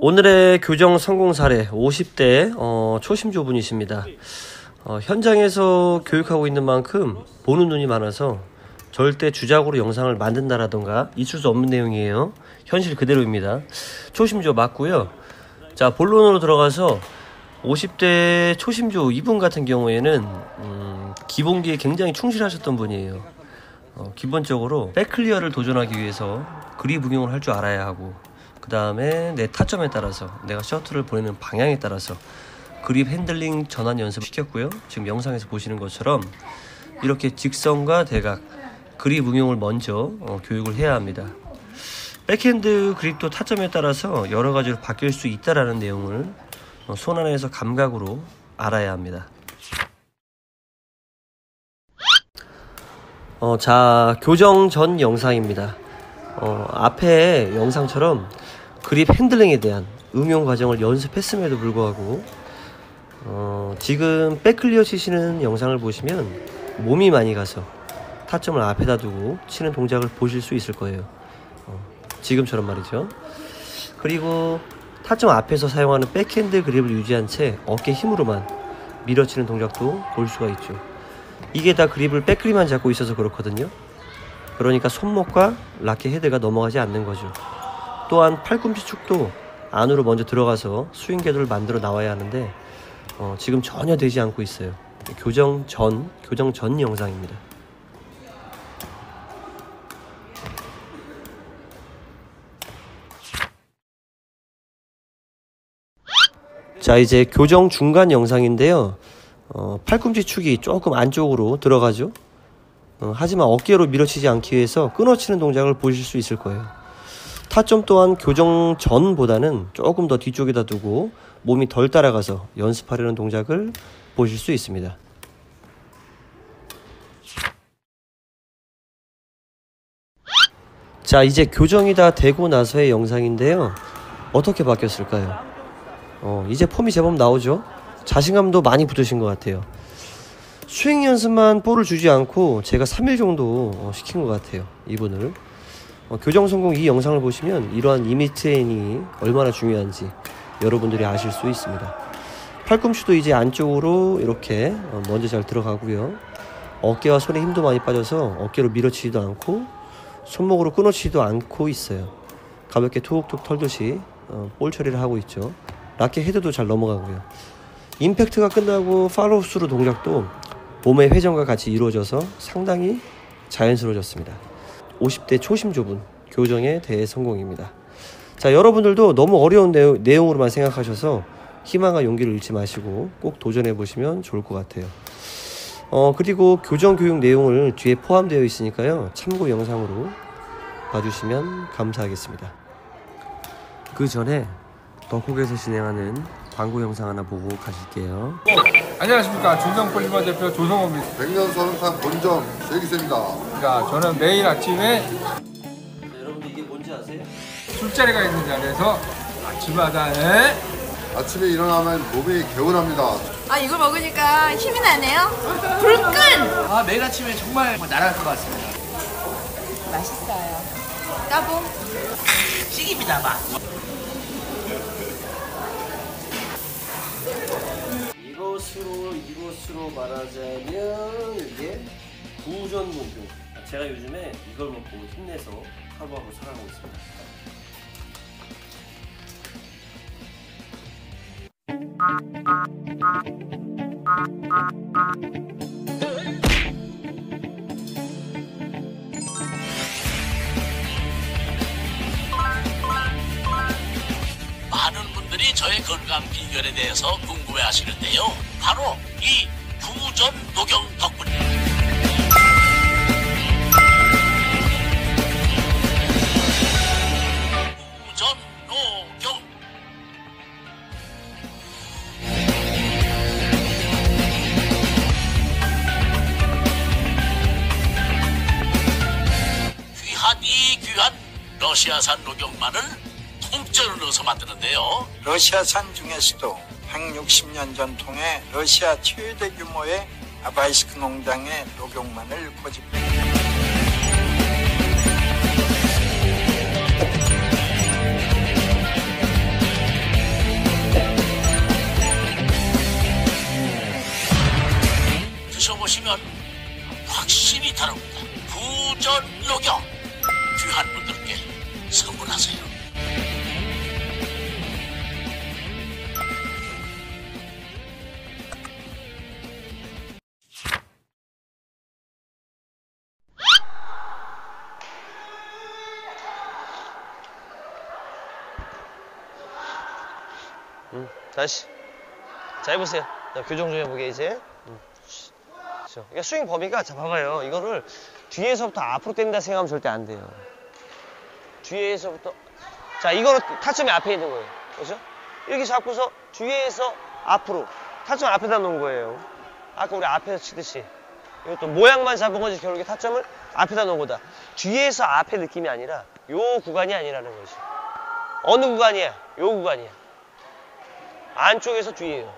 오늘의 교정 성공 사례 50대 어, 초심조분이십니다. 어, 현장에서 교육하고 있는 만큼 보는 눈이 많아서 절대 주작으로 영상을 만든다라던가 있을 수 없는 내용이에요. 현실 그대로입니다. 초심조 맞고요. 자 본론으로 들어가서 50대 초심조 이분 같은 경우에는 음, 기본기에 굉장히 충실하셨던 분이에요. 어, 기본적으로 백클리어를 도전하기 위해서 그립 응용을 할 줄 알아야 하고 그 다음에 내 타점에 따라서 내가 셔틀을 보내는 방향에 따라서 그립 핸들링 전환 연습을 시켰고요. 지금 영상에서 보시는 것처럼 이렇게 직선과 대각 그립 응용을 먼저 어, 교육을 해야 합니다. 백핸드 그립도 타점에 따라서 여러 가지로 바뀔 수 있다라는 내용을 어, 손 안에서 감각으로 알아야 합니다. 어, 자, 교정 전 영상입니다. 어, 앞에 영상처럼 그립 핸들링에 대한 응용 과정을 연습했음에도 불구하고 어, 지금 백클리어 치시는 영상을 보시면 몸이 많이 가서 타점을 앞에다 두고 치는 동작을 보실 수 있을 거예요. 어, 지금처럼 말이죠. 그리고 타점 앞에서 사용하는 백핸드 그립을 유지한 채 어깨 힘으로만 밀어치는 동작도 볼 수가 있죠. 이게 다 그립을 백그립만 잡고 있어서 그렇거든요. 그러니까 손목과 라켓 헤드가 넘어가지 않는 거죠. 또한 팔꿈치 축도 안으로 먼저 들어가서 스윙 궤도를 만들어 나와야 하는데 어, 지금 전혀 되지 않고 있어요. 교정 전, 교정 전 영상입니다. 자 이제 교정 중간 영상인데요. 어, 팔꿈치 축이 조금 안쪽으로 들어가죠. 어, 하지만 어깨로 밀어치지 않기 위해서 끊어치는 동작을 보실 수 있을 거예요. 타점 또한 교정 전보다는 조금 더 뒤쪽에다 두고 몸이 덜 따라가서 연습하려는 동작을 보실 수 있습니다. 자, 이제 교정이 다 되고 나서의 영상인데요. 어떻게 바뀌었을까요? 어, 이제 폼이 제법 나오죠? 자신감도 많이 붙으신 것 같아요. 스윙 연습만 볼을 주지 않고 제가 3일 정도 어, 시킨 것 같아요. 이분을. 어, 교정 성공 이 영상을 보시면 이러한 이미 트레이닝이 얼마나 중요한지 여러분들이 아실 수 있습니다. 팔꿈치도 이제 안쪽으로 이렇게 어, 먼저 잘 들어가고요. 어깨와 손에 힘도 많이 빠져서 어깨로 밀어치지도 않고 손목으로 끊어치지도 않고 있어요. 가볍게 툭툭 털듯이 어, 볼 처리를 하고 있죠. 라켓 헤드도 잘 넘어가고요. 임팩트가 끝나고 follow through 동작도 몸의 회전과 같이 이루어져서 상당히 자연스러워졌습니다. 50대 초심조분 교정의 대성공입니다. 자, 여러분들도 너무 어려운 내용, 으로만 생각하셔서 희망과 용기를 잃지 마시고 꼭 도전해 보시면 좋을 것 같아요. 어, 그리고 교정 교육 내용을 뒤에 포함되어 있으니까요. 참고 영상으로 봐주시면 감사하겠습니다. 그 전에 덕국에서 진행하는 광고 영상 하나 보고 가실게요. 안녕하십니까 중성 폴리머 대표 조성호입니다. 백년 서른산 본점 최기세입니다. 그러니까 저는 매일 아침에 여러분들 이게 뭔지 아세요? 술자리가 있는 자리에서 아침마다 에? 아침에 일어나면 몸이 개운합니다. 아 이걸 먹으니까 힘이 나네요. 불끈. 아 매일 아침에 정말 날아갈 것 같습니다. 맛있어요. 까봉. 찌깁니다 막. 이것으로 이것으로 말하자면 이게 부전문교. 제가 요즘에 이걸 먹고 힘내서 하루하루 살아가고 있습니다. 많은 분들이 저의 건강 비결에 대해서 궁금해 하시는데요. 바로 이 부전 녹용 덕분입니다. 러시아산 녹용만을 통째로 넣어서 만드는데요. 러시아산 중에서도 160년 전통의 러시아 최대 규모의 아바이스크 농장의 녹용만을 고집했습니다. 드셔보시면 확실히 다릅니다. 부전 녹용 귀한 분들께 선물하세요. 다시. 자, 해보세요. 자, 교정 좀 해보게, 이제. 음. 그러니까 스윙 범위가, 자, 봐봐요. 이거를 뒤에서부터 앞으로 땡긴다 생각하면 절대 안 돼요. 뒤에서부터. 자, 이거는 타점이 앞에 있는 거예요. 그죠? 이렇게 잡고서 뒤에서 앞으로. 타점 앞에다 놓은 거예요. 아까 우리 앞에서 치듯이. 이것도 모양만 잡은 거지, 결국에 타점을 앞에다 놓은 거다. 뒤에서 앞에 느낌이 아니라, 요 구간이 아니라는 거지. 어느 구간이야? 요 구간이야. 안쪽에서 뒤에요.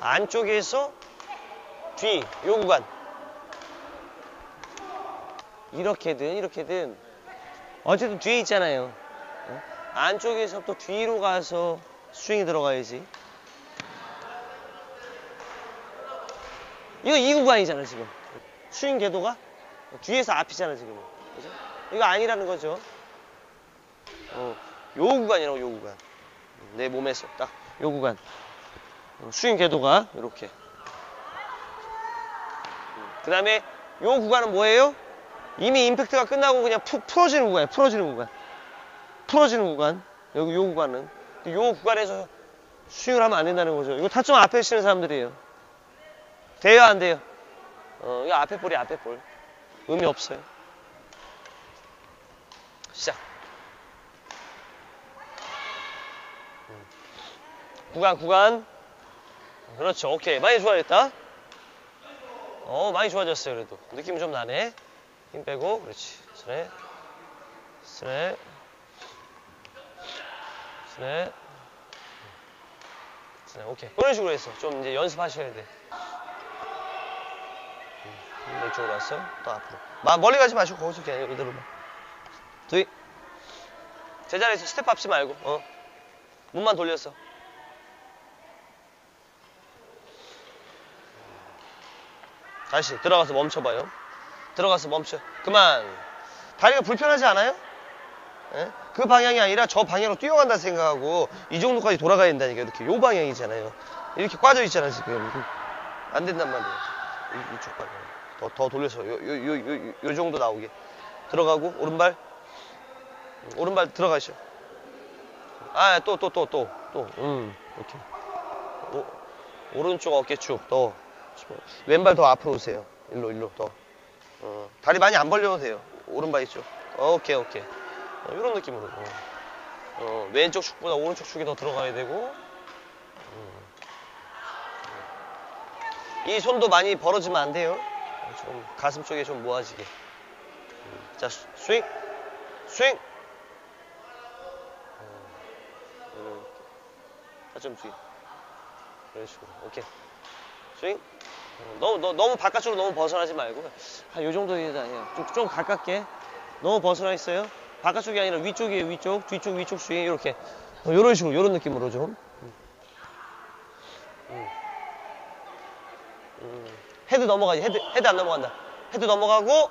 안쪽에서 뒤, 요 구간. 이렇게든 이렇게든 어쨌든 뒤에 있잖아요. 어? 안쪽에서부터 뒤로 가서 스윙이 들어가야지. 이거 이 구간이잖아 지금. 스윙 궤도가 뒤에서 앞이잖아 지금. 그죠? 이거 아니라는 거죠. 어, 요 구간이라고 요 구간. 내 몸에서 딱 요 구간 어, 스윙 궤도가 이렇게 그 다음에 요 구간은 뭐예요? 이미 임팩트가 끝나고 그냥 푸, 풀어지는 구간이에요 풀어지는 구간. 풀어지는 구간. 여기 요 구간은. 요 구간에서 스윙을 하면 안 된다는 거죠. 이거 타점 앞에 치는 사람들이에요. 돼요 안 돼요? 어, 이거 앞에 볼이 앞에 볼. 의미 없어요. 시작. 구간 구간. 그렇죠. 오케이. 많이 좋아졌다. 어 많이 좋아졌어요 그래도. 느낌 좀 나네 힘 빼고 그렇지. 스네. 스네. 스네. 스네 오케이. 그런 식으로 했어. 좀 이제 연습하셔야 돼. 음, 이쪽으로 왔어 또 앞으로. 마, 멀리 가지 마시고 거기서 그냥 이대로 두이. 제자리에서 스텝 밟지 말고 어. 몸만 돌렸어 다시 들어가서 멈춰봐요. 들어가서 멈춰. 그만. 다리가 불편하지 않아요? 예? 그 방향이 아니라 저 방향으로 뛰어간다 생각하고 이 정도까지 돌아가야 된다니까 이렇게 요 방향이잖아요. 이렇게 꽈져 있잖아 지금. 안 된단 말이에요. 이, 이쪽 방향. 더, 더 돌려서 요, 요, 요, 요, 요 정도 나오게. 들어가고 오른발. 음, 오른발 들어가시오. 아, 또, 또, 또, 또, 또. 음, 이렇게. 오, 오른쪽 어깨 쭉, 더. 왼발 더 앞으로 오세요. 일로, 일로, 더. 어, 다리 많이 안 벌려도 돼요. 오른발 있죠. 오케이, 오케이. 어, 이런 느낌으로. 어. 어, 왼쪽 축보다 오른쪽 축이 더 들어가야 되고. 음. 이 손도 많이 벌어지면 안 돼요. 좀 가슴 쪽에 좀 모아지게. 음. 자, 스- 스윙! 스윙! 음, 이렇게. 타점 스윙. 이런 식으로. 오케이. 스윙. 어, 너무, 너, 너무 바깥쪽으로 너무 벗어나지 말고 한 요 정도 다녀요. 좀, 좀 가깝게. 너무 벗어나 있어요. 바깥쪽이 아니라 위쪽이에요. 위쪽, 뒤쪽, 위쪽 스윙 이렇게. 어, 요런 식으로, 요런 느낌으로 좀. 음. 음. 음. 헤드 넘어가지. 헤드, 헤드 안 넘어간다. 헤드 넘어가고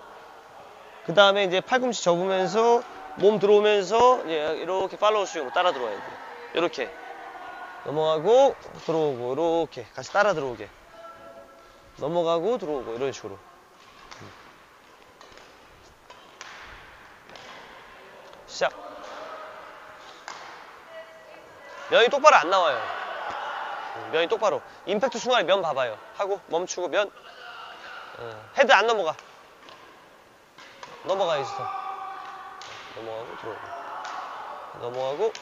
그 다음에 이제 팔꿈치 접으면서 몸 들어오면서 이렇게 follow 스윙으로 따라 들어와야 돼요. 이렇게. 넘어가고 들어오고 이렇게 같이 따라 들어오게 넘어가고 들어오고 이런 식으로. 시작. 면이 똑바로 안 나와요. 음, 면이 똑바로. 임팩트 순간에 면 봐봐요. 하고 멈추고 면. 어, 헤드 안 넘어가. 넘어가 있어 넘어가고 들어오고. 넘어가고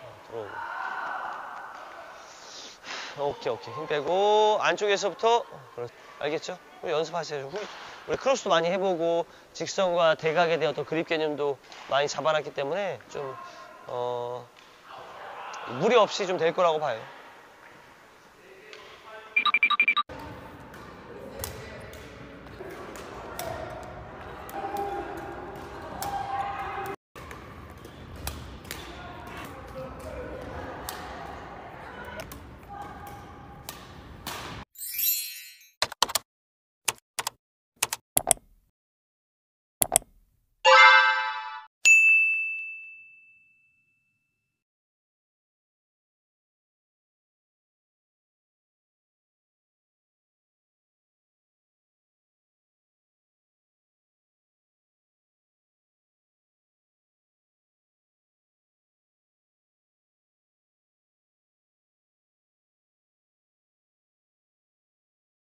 어, 들어오고 오케이 오케이 힘 빼고 안쪽에서부터 알겠죠? 연습하세요. 우리 크로스도 많이 해보고 직선과 대각에 대한 어떤 그립 개념도 많이 잡아놨기 때문에 좀 어, 무리 없이 좀 될 거라고 봐요.